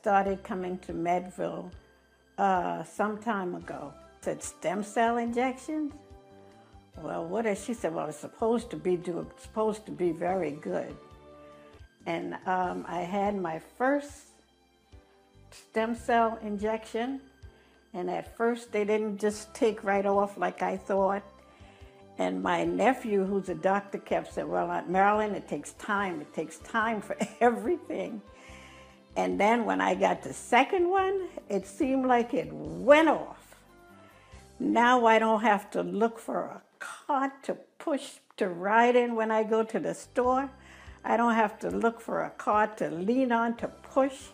Started coming to MedWell uh, some time ago. Said stem cell injections. Well, what is she said? Well, it's supposed to be do supposed to be very good. And um, I had my first stem cell injection, and at first they didn't just take right off like I thought. And my nephew, who's a doctor, kept saying, Well, Aunt Marilyn, it takes time. It takes time for everything. And then when I got the second one, it seemed like it went off. Now I don't have to look for a cart to push to ride in when I go to the store. I don't have to look for a cart to lean on to push.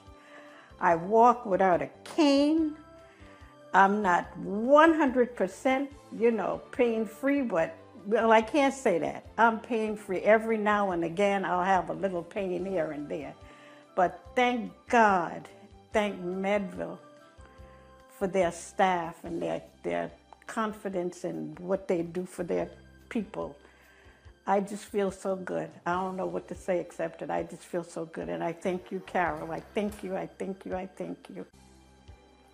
I walk without a cane. I'm not 100%, you know, pain free, but well, I can't say that. I'm pain free. Every now and again, I'll have a little pain here and there. But thank God, thank MedWell for their staff and their, their confidence in what they do for their people. I just feel so good. I don't know what to say except that I just feel so good. And I thank you, Carol. I thank you, I thank you, I thank you.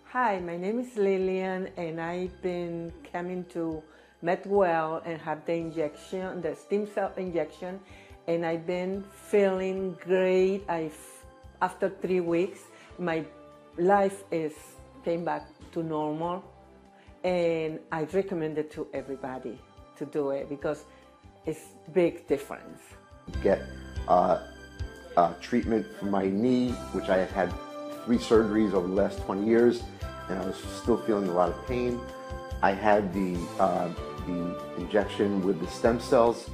Hi, my name is Lillian, and I've been coming to Medwell and have the injection, the stem cell injection, and I've been feeling great. I, after three weeks, my life is came back to normal, and I recommend it to everybody to do it because it's big difference. Get uh, uh, treatment for my knee, which I have had three surgeries over the last 20 years and I was still feeling a lot of pain. I had the, uh, the injection with the stem cells,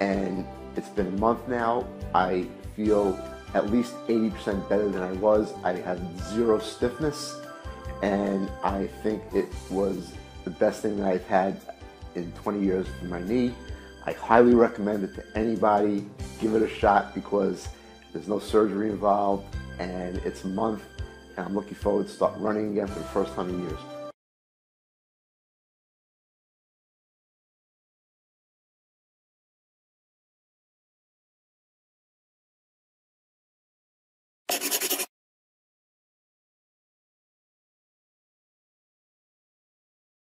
and it's been a month now. I feel at least 80% better than I was. I have zero stiffness, and I think it was the best thing that I've had in 20 years for my knee. I highly recommend it to anybody. Give it a shot because there's no surgery involved, and it's a month and I'm looking forward to start running again for the first time in years.